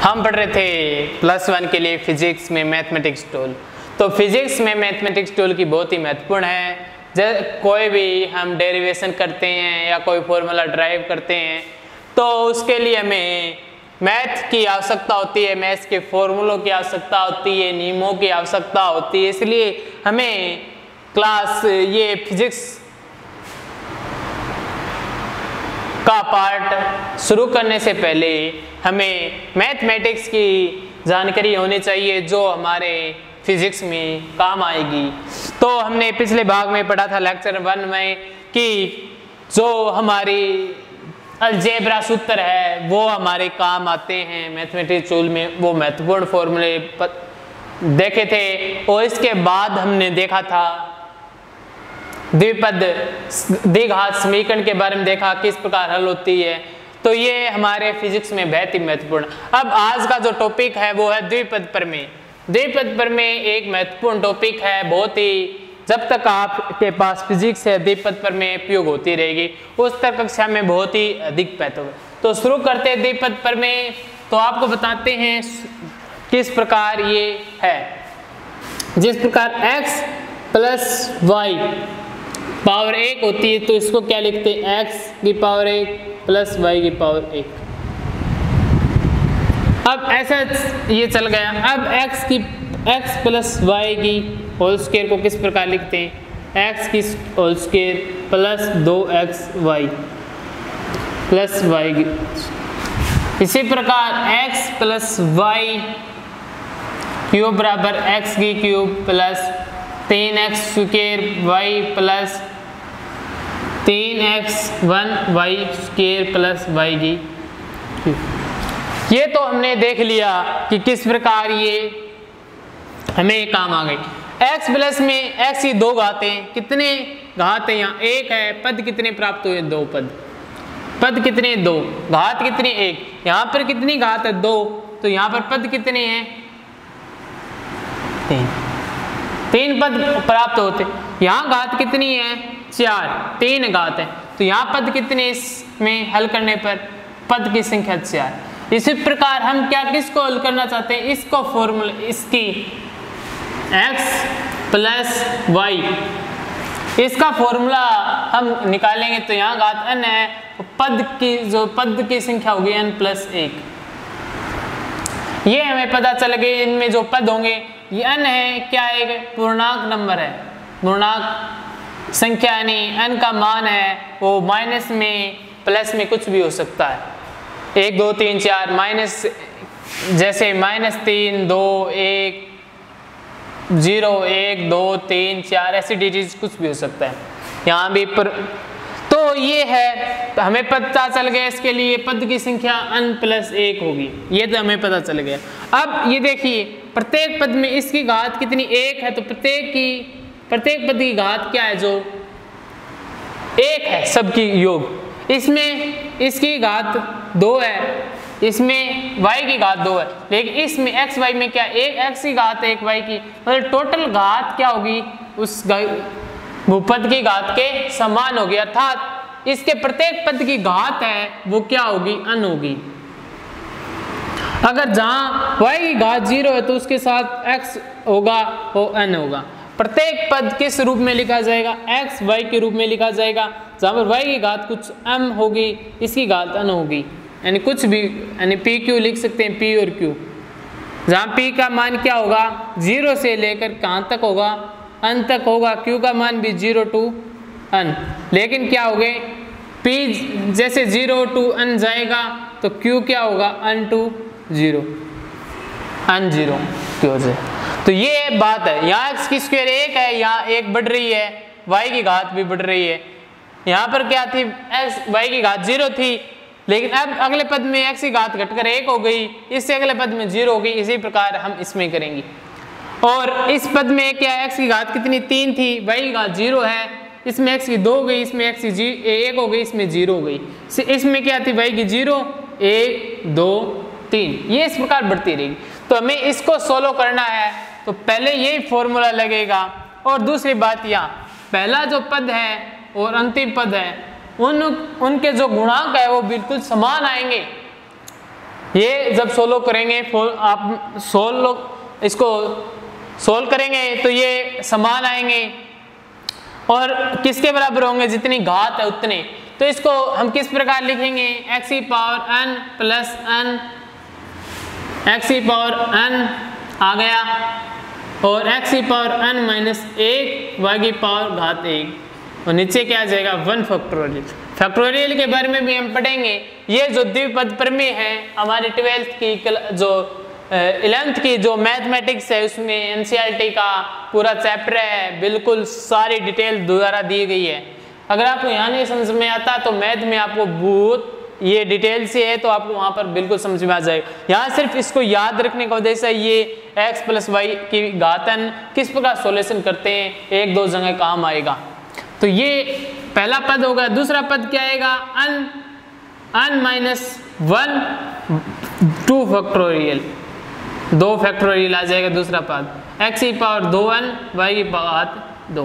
हम पढ़ रहे थे प्लस वन के लिए फिजिक्स में मैथमेटिक्स टूल तो फिजिक्स में मैथमेटिक्स टूल की बहुत ही महत्वपूर्ण है। जब कोई भी हम डेरिवेशन करते हैं या कोई फॉर्मूला ड्राइव करते हैं तो उसके लिए हमें मैथ की आवश्यकता होती है मैथ्स के फॉर्मूलों की आवश्यकता होती है, नियमों की आवश्यकता होती है। इसलिए हमें क्लास ये फिजिक्स का पार्ट शुरू करने से पहले हमें मैथमेटिक्स की जानकारी होनी चाहिए, जो हमारे फिजिक्स में काम आएगी। तो हमने पिछले भाग में पढ़ा था लेक्चर वन में कि जो हमारी अलजेब्रा सूत्र है, वो हमारे काम आते हैं। मैथमेटिक्स टूल में वो महत्वपूर्ण फॉर्मूले देखे थे, और इसके बाद हमने देखा था द्विपद द्विघात समीकरण के बारे में देखा, किस प्रकार हल होती है। तो ये हमारे फिजिक्स में बहुत ही महत्वपूर्ण। अब आज का जो टॉपिक है, वो है द्विपद पर में द्विपद पर में एक महत्वपूर्ण टॉपिक है, बहुत ही, जब तक आपके पास फिजिक्स है, द्विपद पर में उपयोग होती रहेगी। उस तक कक्षा में बहुत ही अधिक होगा। तो शुरू करते हैं द्विपद पर में तो आपको बताते हैं किस प्रकार ये है। जिस प्रकार x प्लस वाई पावर एक होती है तो इसको क्या लिखते हैं? एक्स की पावर एक प्लस वाई की पावर एक। अब ऐसा ये चल गया। अब x की, x प्लस वाई की होल स्केयर को किस प्रकार लिखते हैं? X की होल स्केयर प्लस दो एक्स वाई प्लस वाई की। इसी प्रकार x प्लस वाई क्यूब बराबर एक्स की क्यूब प्लस तीन एक्स स्क्र वाई प्लस तीन X one Y square plus Y जी। ये तो हमने देख लिया कि किस प्रकार ये हमें काम आ गई x प्लस में x की दो घातें, कितने घात है यहाँ? एक है, पद कितने प्राप्त हुए? दो पद। पद कितने? दो। घात कितने? एक। यहाँ पर कितनी घात है? दो। तो यहाँ पर पद कितने हैं? तीन। तीन पद प्राप्त होते। यहाँ घात कितनी है? चार। तीन घात है। तो यहाँ पद कितने इसमें हल करने पर? पद की संख्या चार। इसी प्रकार हम क्या किसको हल करना चाहते हैं? इसको फॉर्मूला इसकी x प्लस वाई इसका फॉर्मूला हम निकालेंगे तो यहाँ घात n है। पद की, जो पद की संख्या होगी n प्लस एक। ये हमें पता चल गया इनमें जो पद होंगे ये n है, क्या एक पूर्णांक नंबर है? पूर्णांक संख्या यानी n का मान है, वो माइनस में प्लस में कुछ भी हो सकता है। एक, दो, तीन, चार माइनस जैसे माइनस तीन, दो, एक ज़ीरो एक, दो, तीन, चार, ऐसी डिजिट कुछ भी हो सकता है। यहाँ भी पर तो ये है तो हमें पता चल गया इसके लिए पद की संख्या n प्लस एक होगी। ये तो हमें पता चल गया। अब ये देखिए, प्रत्येक पद में इसकी घात कितनी एक है? तो प्रत्येक की, प्रत्येक पद की घात क्या है जो एक है? सबकी योग। इसमें इसकी घात दो है, इसमें y की घात दो है। लेकिन इसमें x, y में क्या? एक x की घात एक y की। मतलब टोटल घात क्या होगी? उस भूपद की घात के समान होगी, अर्थात इसके प्रत्येक पद की घात है, वो क्या होगी? अन होगी। अगर जहाँ y की घात ज़ीरो है तो उसके साथ x होगा, वो n होगा। प्रत्येक पद किस रूप में लिखा जाएगा? x, y के रूप में लिखा जाएगा। जहाँ पर y की घात कुछ m होगी, इसकी घात n होगी। यानी कुछ भी, यानी पी क्यू लिख सकते हैं, p और q जहाँ p का मान क्या होगा? ज़ीरो से लेकर कहाँ तक होगा? N तक होगा क्यू का मान भी ज़ीरो टू n. लेकिन क्या हो गए? पी जैसे ज़ीरो टू n जाएगा तो क्यू क्या होगा? N two zero n zero क्यों से तो ये बात है। यहाँ एक्स की स्क्वायर एक है, यहाँ एक बढ़ रही है वाई की घात भी बढ़ रही है। यहाँ पर क्या थी? एक्स वाई की घात ज़ीरो थी। लेकिन अब अगले पद में एक्स की घात घटकर एक हो गई। इससे अगले पद में ज़ीरो हो गई। इसी प्रकार हम इसमें करेंगे। और इस पद में क्या एक्स की घात कितनी तीन थी? वही घात ज़ीरो है। इसमें एक्स की दो हो गई, इसमें एक्स की जी एक हो गई, इसमें ज़ीरो हो गई। इसमें क्या थी? वही की ज़ीरो, एक, दो, तीन। ये इस प्रकार बढ़ती रहेगी। तो हमें इसको सोलो करना है। तो पहले यही फॉर्मूला लगेगा। और दूसरी बात यहाँ। पहला जो पद है और अंतिम पद है, उन, उनके जो गुणांक है वो बिल्कुल समान आएँगे। ये जब सोलो करेंगे आप सोलो इसको सोल्व करेंगे तो ये समान आएँगे। और किसके बराबर होंगे? जितनी घात है उतने। तो इसको हम किस प्रकार लिखेंगे? X E power N plus N X E power N आ गया। और X E power N minus एक वाई की पावर घात एक। और नीचे क्या आ जाएगा? वन फैक्टोरियल फैक्टोरियल के बारे में भी हम पढ़ेंगे। ये जो द्विपद प्रमेय है, हमारे ट्वेल्थ की जो इलेवेंथ की जो मैथमेटिक्स है, उसमें एनसीईआरटी का पूरा चैप्टर है, बिल्कुल सारी डिटेल द्वारा दी गई है। अगर आपको यहाँ नहीं समझ में आता तो मैथ में आपको बहुत ये डिटेल से है तो आपको वहाँ पर बिल्कुल समझ में आ जाएगा। यहाँ सिर्फ़ इसको याद रखने का उद्देश्य है, ये x प्लस वाई की घातन किस प्रकार सोल्यूशन करते हैं, एक दो जगह काम आएगा। तो ये पहला पद होगा, दूसरा पद क्या आएगा? N N minus one two factorial दो फैक्टोरियल आ जाएगा दूसरा पद। एक्स की पावर दो एन वाई की पावर दो।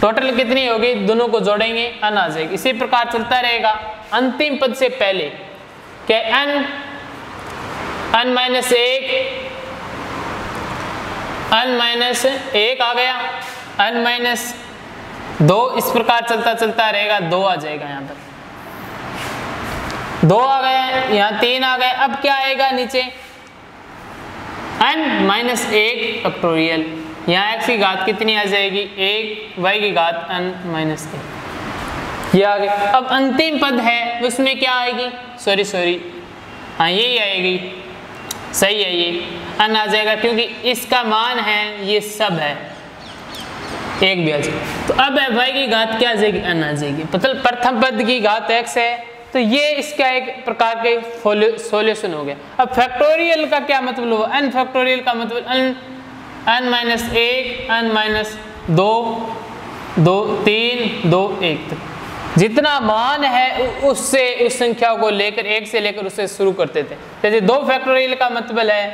टोटल कितनी होगी? दोनों को जोड़ेंगे एन आ जाएगी। इसी प्रकार चलता रहेगा अंतिम पद से पहले। क्या एन एन माइनस एक। एन माइनस एक आ गया। एन माइनस दो, इस प्रकार चलता चलता रहेगा, दो आ जाएगा यहाँ पर। दो आ गए यहाँ तीन आ गए अब क्या आएगा नीचे? एन माइनस एक फैक्टोरियल यहाँ एक्स की घात कितनी आ जाएगी? एक वाई की घात एन माइनस एक. ये आ गई अब अंतिम पद है उसमें क्या आएगी? सॉरी सॉरी हाँ यही आएगी। सही है ये। एन आ जाएगा क्योंकि इसका मान है, ये सब है। एक भी आ जाएगा तो अब वाई की घात क्या आ जाएगी? एन आ जाएगी। मतलब प्रथम पद की घात एक्स है। तो ये इसका एक प्रकार के सॉल्यूशन हो गया। अब फैक्टोरियल का क्या मतलब हुआ? एन फैक्टोरियल का मतलब एन एन माइनस एक एन माइनस दो दो, तीन, दो, एक तक। जितना मान है उससे, उस संख्या को लेकर, एक से लेकर उससे शुरू करते थे। जैसे दो फैक्टोरियल का मतलब है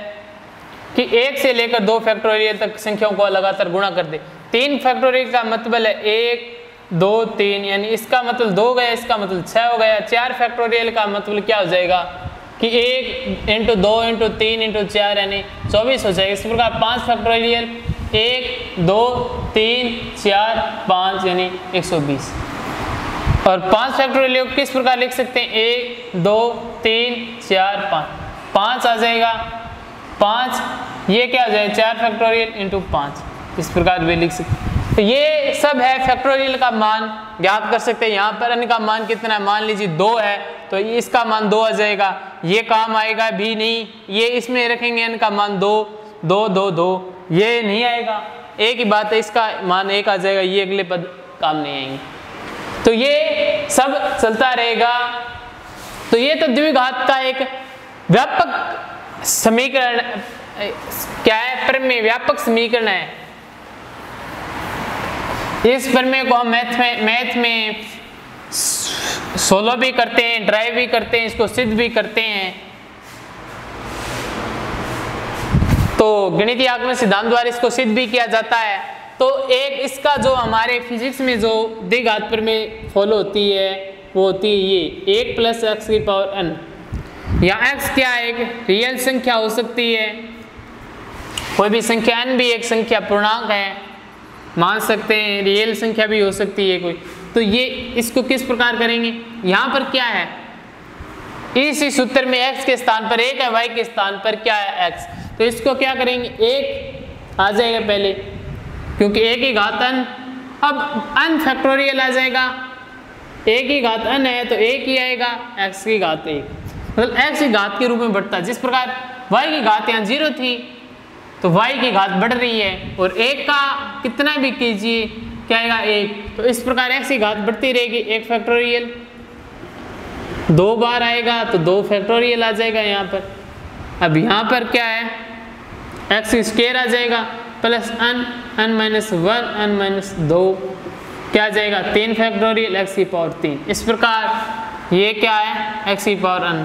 कि एक से लेकर दो फैक्टोरियल तक संख्याओं को लगातार गुणा कर दे। तीन फैक्टोरियल का मतलब है एक दो, तीन, यानी इसका मतलब दो गया, इसका मतलब छः हो गया। चार फैक्टोरियल का मतलब क्या हो जाएगा कि एक इंटू दो इंटू तीन इंटू चार, यानी चौबीस हो जाएगा। इस प्रकार पाँच फैक्टोरियल एक, दो, तीन, चार, पाँच, यानी एक सौ बीस। और पाँच फैक्टोरियल किस प्रकार लिख सकते हैं? एक, दो, तीन, चार, पाँच। पाँच आ जाएगा। पाँच, ये क्या हो जाएगा? चार फैक्टोरियल इंटू पाँच। इस प्रकार भी लिख सकते तो ये सब है फैक्टोरियल का मान ज्ञात कर सकते हैं, यहाँ पर अन्य का मान कितना है? मान लीजिए दो है तो इसका मान दो आ जाएगा। ये काम आएगा, भी नहीं, ये इसमें रखेंगे n का मान दो दो दो दो, ये नहीं आएगा। एक ही बात है, इसका मान एक आ जाएगा, ये अगले पद काम नहीं आएँगे। तो ये सब चलता रहेगा। तो ये तो द्विघात का एक व्यापक समीकरण क्या है? प्रमेय, व्यापक समीकरण है। इस प्रमेय को हम मैथ में मैथ में सोलो भी करते हैं, ड्राइव भी करते हैं, इसको सिद्ध भी करते हैं। तो गणितीय आगमन सिद्धांत द्वारा इसको सिद्ध भी किया जाता है। तो एक इसका जो हमारे फिजिक्स में जो द्विघात प्रमेय फॉलो होती है, वो होती है ये, एक प्लस एक्स की पावर एन या एक्स क्या एक रियल संख्या हो सकती है। कोई भी संख्या एन भी एक संख्या पूर्णांक है। मान सकते हैं रियल संख्या भी हो सकती है कोई। तो ये इसको किस प्रकार करेंगे? यहाँ पर क्या है? इसी सूत्र में x के स्थान पर, एक है y के स्थान पर, क्या है x? तो इसको क्या करेंगे? एक आ जाएगा पहले, क्योंकि एक ही घात अन अब अन फैक्टोरियल आ जाएगा। एक ही घात अन है तो एक ही आएगा, x की घात एक। मतलब x की घात के रूप में बढ़ता जिस प्रकार y की घात यहाँ ज़ीरो थी तो y की घात बढ़ रही है और एक का कितना भी कीजिए, क्या आएगा एक? तो इस प्रकार x की घात बढ़ती रहेगी, एक फैक्टोरियल दो बार आएगा तो दो फैक्टोरियल आ जाएगा यहाँ पर। अब यहाँ पर क्या है? एक्स स्केयर आ जाएगा plus N N minus one N minus दो। क्या आ जाएगा? तीन फैक्टोरियल एक्स की पावर तीन। इस प्रकार ये क्या है? एक्स की पावर एन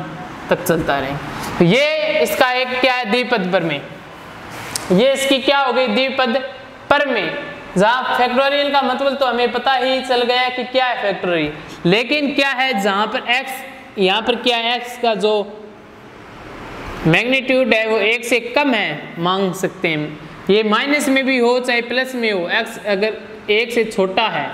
तक चलता रहे। तो ये इसका एक क्या है? द्विपद पर में ये इसकी क्या हो गई द्विपद? पर में। जहाँ फैक्टोरियल का मतलब तो हमें पता ही चल गया कि क्या है फैक्टोरियल लेकिन क्या है जहाँ पर x? यहाँ पर क्या है x का जो मैग्नीट्यूड है वो एक से कम है, मांग सकते हैं ये माइनस में भी हो, चाहे प्लस में हो एक्स अगर एक से छोटा है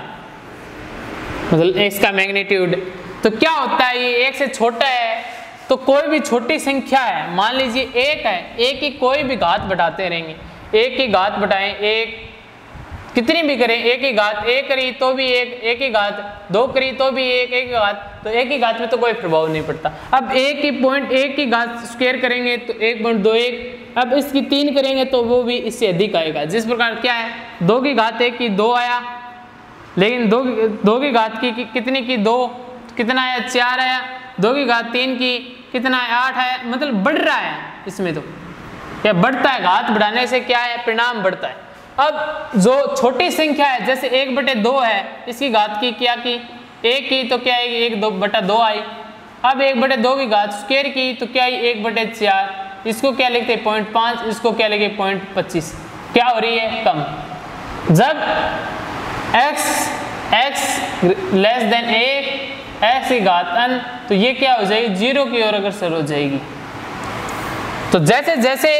मतलब इसका मैग्नीट्यूड तो क्या होता है ये एक से छोटा है? तो कोई भी छोटी संख्या है, मान लीजिए एक है, एक की कोई भी घात बढ़ाते रहेंगे। एक की घात बढ़ाएँ एक कितनी भी करें, एक ही घात एक करी तो भी एक एक ही घात दो करी तो भी एक एक घात तो एक ही घात में तो कोई प्रभाव नहीं पड़ता। अब एक ही पॉइंट एक की घात स्क्वेयर करेंगे तो एक पॉइंट दो एक, अब इसकी तीन करेंगे तो वो भी इससे अधिक आएगा। जिस प्रकार क्या है, दो की घात एक की दो आया, लेकिन दो दो की घात की कितनी की दो, कितना आया, चार आया दो की घात तीन की कितना है? आठ है। मतलब बढ़ रहा है इसमें तो। क्या बढ़ता है, घात बढ़ाने से क्या है? परिणाम बढ़ता है। अब जो छोटी संख्या है, जैसे एक बटे दो है, इसकी घात की क्या की? एक की तो क्या आएगी एक दो बटा दो आई। अब एक बटे दो की घात स्क्वेयर की तो क्या आई? एक बटे चार। इसको क्या लिखते हैं? पॉइंट पाँच। इसको क्या लिखे? पॉइंट पच्चीस। क्या हो रही है? कम। जब x x लेस देन एक एक्स की घात n तो ये क्या हो जाएगी? ज़ीरो की ओर अग्रसर हो जाएगी। तो जैसे जैसे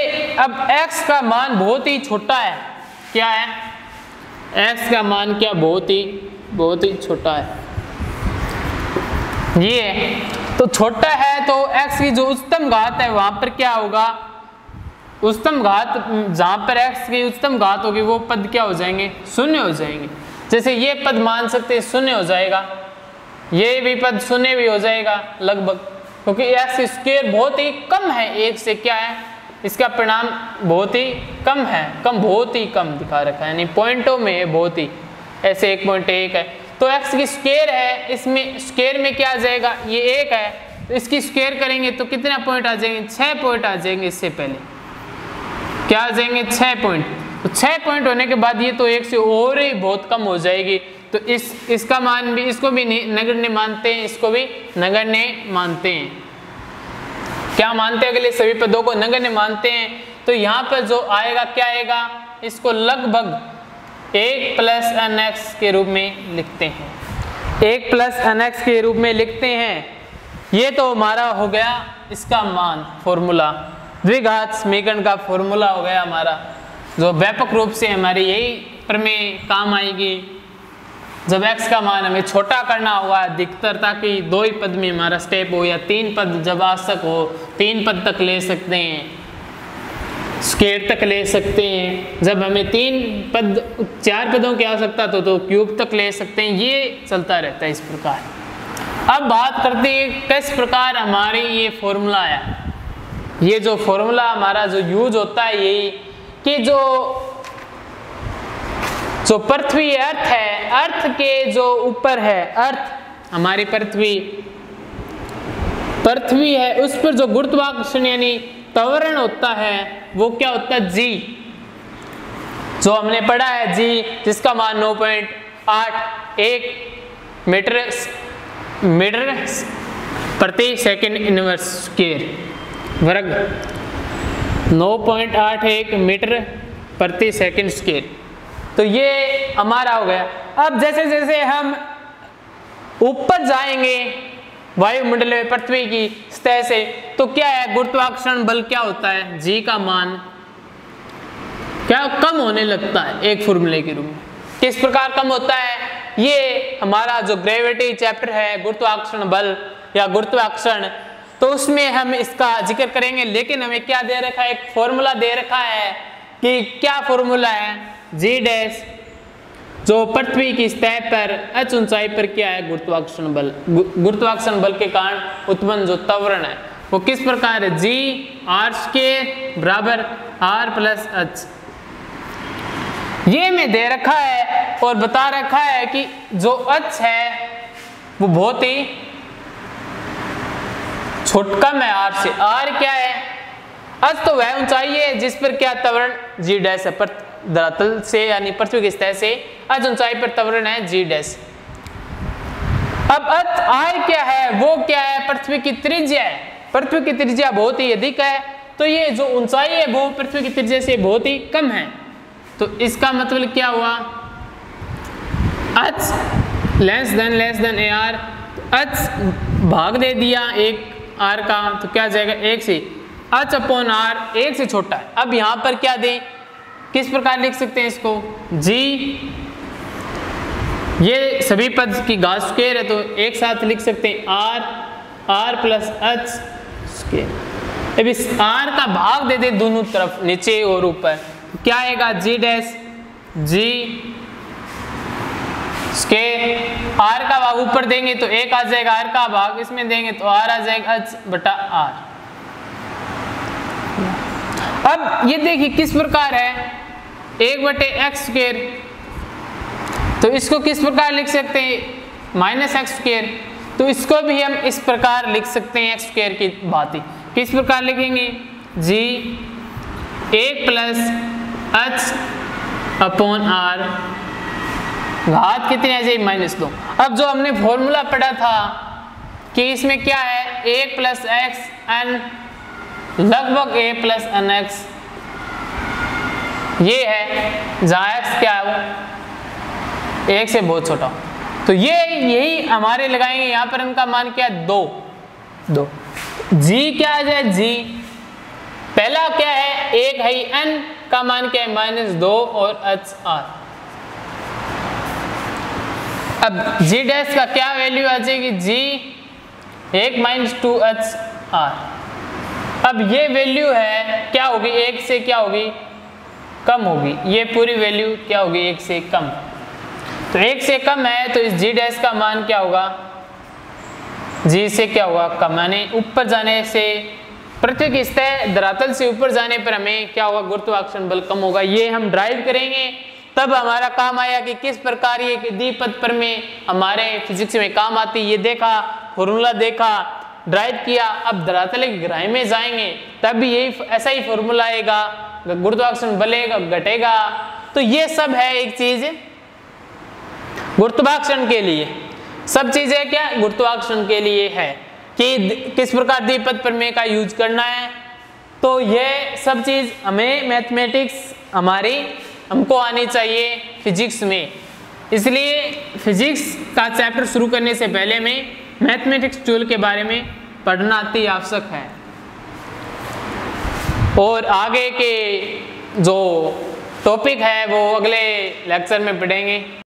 अब x का मान बहुत ही छोटा है, क्या है? x का मान क्या बहुत ही बहुत ही छोटा है। ये तो छोटा है तो x की जो उच्चतम घात है, वहाँ पर क्या होगा? उच्चतम घात, जहाँ पर x की उच्चतम घात होगी, वो पद क्या हो जाएँगे? शून्य हो जाएँगे। जैसे ये पद मान सकते हैं, शून्य हो जाएगा। ये भी पद शून्य भी हो जाएगा लगभग, क्योंकि एक्स स्क्वेयर बहुत ही कम है, एक से क्या है? इसका परिणाम बहुत ही कम है, कम बहुत ही कम दिखा रखा है, यानी पॉइंटों में बहुत ही। ऐसे एक पॉइंट एक है। तो एक्स की स्क्वेयर है, इसमें स्क्वेयर में क्या आ जाएगा? ये एक है। तो इसकी स्क्वेयर करेंगे तो कितना पॉइंट आ जाएँगे? छः पॉइंट आ जाएँगे इससे पहले। क्या आ जाएँगे? छः पॉइंट तो छः पॉइंट होने के बाद ये तो एक से और ही बहुत कम हो जाएगी। तो इस, इसका मान भी, इसको भी नगण्य मानते हैं, इसको भी नगण्य मानते हैं। क्या मानते हैं अगले सभी पदों को? नगण्य मानते हैं। तो यहाँ पर जो आएगा, क्या आएगा? इसको लगभग एक प्लस एन एक्स के रूप में लिखते हैं। एक प्लस एन एक्स के रूप में लिखते हैं। ये तो हमारा हो गया इसका मान फॉर्मूला द्विघात समीकरण का फॉर्मूला हो गया हमारा। जो व्यापक रूप से हमारे यही प्रमेय काम आएगी। जब x का मान हमें छोटा करना होगा अधिकतर ताकि दो ही पद में हमारा स्टेप हो या तीन पद जब आवश्यक हो तीन पद तक ले सकते हैं। स्केयर तक ले सकते हैं। जब हमें तीन पद चार पदों की आवश्यकता तो, तो क्यूब तक ले सकते हैं। ये चलता रहता है इस प्रकार। अब बात करते हैं किस प्रकार हमारे ये फॉर्मूला है। ये जो फॉर्मूला हमारा जो यूज़ होता है यही कि जो जो पृथ्वी अर्थ है, अर्थ के जो ऊपर है, अर्थ, हमारी पृथ्वी पृथ्वी है, उस पर जो गुरुत्वाकर्षण यानी त्वरण होता है, वो क्या होता है? जी जो हमने पढ़ा है जी जिसका मान नौ पॉइंट आठ एक मीटर मीटर प्रति सेकंड इनवर्स स्क्वेयर वर्ग। 9.81 मीटर प्रति सेकंड स्क्वेयर तो ये हमारा हो गया। अब जैसे जैसे हम ऊपर जाएँगे वायुमंडल में पृथ्वी की सतह से तो क्या है? गुरुत्वाकर्षण बल क्या होता है? जी का मान क्या कम होने लगता है एक फॉर्मूले के रूप में? किस प्रकार कम होता है? ये हमारा जो ग्रेविटी चैप्टर है, गुरुत्वाकर्षण बल या गुरुत्वाकर्षण तो उसमें हम इसका ज़िक्र करेंगे, लेकिन हमें क्या दे रखा है? एक फॉर्मूला दे रखा है कि क्या फॉर्मूला है? जी डैश जो पृथ्वी की सतह पर एच ऊंचाई पर क्या है? गुरुत्वाकर्षण बल। गुरुत्वाकर्षण बल के कारण उत्पन्न जो तवरण है, वो किस प्रकार है? जी आर के बराबर आर प्लस एच ये में दे रखा है और बता रखा है कि जो अच है, वो बहुत ही छोट कम है आर से आर क्या है? अच तो वह ऊंचाई है जिस पर क्या तवरण जी डैश है। धरातल से यानी पृथ्वी की सतह से अज ऊंचाई पर तवरण है जी डैश। अब अत आय क्या है? वो क्या है? पृथ्वी की त्रिज्या है। पृथ्वी की त्रिज्या बहुत ही अधिक है। तो ये जो ऊंचाई है वो पृथ्वी की त्रिज्या से बहुत ही कम है। तो इसका मतलब क्या हुआ? H less than less than A R H भाग दे दिया एक आर का तो क्या जाएगा? एक से। एच अपॉन आर एक से छोटा है। अब यहाँ पर क्या दें? किस प्रकार लिख सकते हैं इसको? जी ये सभी पद की घात स्क्वेयर है तो एक साथ लिख सकते हैं। R R plus H square अब इस आर का भाग दे दे दोनों तरफ़, नीचे और ऊपर। क्या आएगा? G dash G square R का भाग ऊपर देंगे तो एक आ जाएगा, आर का भाग इसमें देंगे तो आर आ जाएगा, एच बटा आर। अब ये देखिए किस प्रकार है, एक बटे एक्स स्क्र तो इसको किस प्रकार लिख सकते हैं? माइनस एक्स स्क्र तो इसको भी हम इस प्रकार लिख सकते हैं, एक्स स्क्र की बात ही। किस प्रकार लिखेंगे? जी, एक प्लस एच अपॉन आर घात कितनी आ जाएगी माइनस दो। अब जो हमने फॉर्मूला पढ़ा था कि इसमें क्या है? एक प्लस एक्स एन लगभग ए प्लस एन एक्स ये है जहाँ एक्स क्या है वो? एक से बहुत छोटा। तो ये यही हमारे लगाएँगे। यहाँ पर इनका मान क्या है? दो। दो। जी क्या आ जाए? जी पहला क्या है? एक है एन का मान क्या है? माइनस दो और एच आर अब जी डैश का क्या वैल्यू आ जाएगी? जी एक माइनस टू एच आर अब ये वैल्यू है, क्या होगी? एक से क्या होगी? कम होगी। ये पूरी वैल्यू क्या होगी? एक से कम। तो एक से कम है तो इस जी डैश का मान क्या होगा? जी से क्या होगा? कम। यानी ऊपर जाने से, प्रत्येक सतह धरातल से ऊपर जाने पर हमें क्या होगा? गुरुत्वाकर्षण बल कम होगा। ये हम ड्राइव करेंगे। तब हमारा काम आया कि किस प्रकार ये पर में हमारे फिजिक्स में काम आती, ये देखा फॉर्मूला देखा ड्राइव किया, अब धरातल की गहराई में जाएँगे, तब यही ऐसा ही फॉर्मूला आएगा, गुरुत्वाकर्षण बलेगा, घटेगा। तो ये सब है एक चीज़ गुरुत्वाकर्षण के लिए। सब चीज़ें क्या? गुरुत्वाकर्षण के लिए है कि किस प्रकार दीपद प्रमेय का यूज़ करना है। तो ये सब चीज़ हमें मैथमेटिक्स हमारी हमको आनी चाहिए फिजिक्स में। इसलिए फिजिक्स का चैप्टर शुरू करने से पहले में मैथमेटिक्स टूल के बारे में पढ़ना अति आवश्यक है। और आगे के जो टॉपिक है, वो अगले लेक्चर में पढ़ेंगे।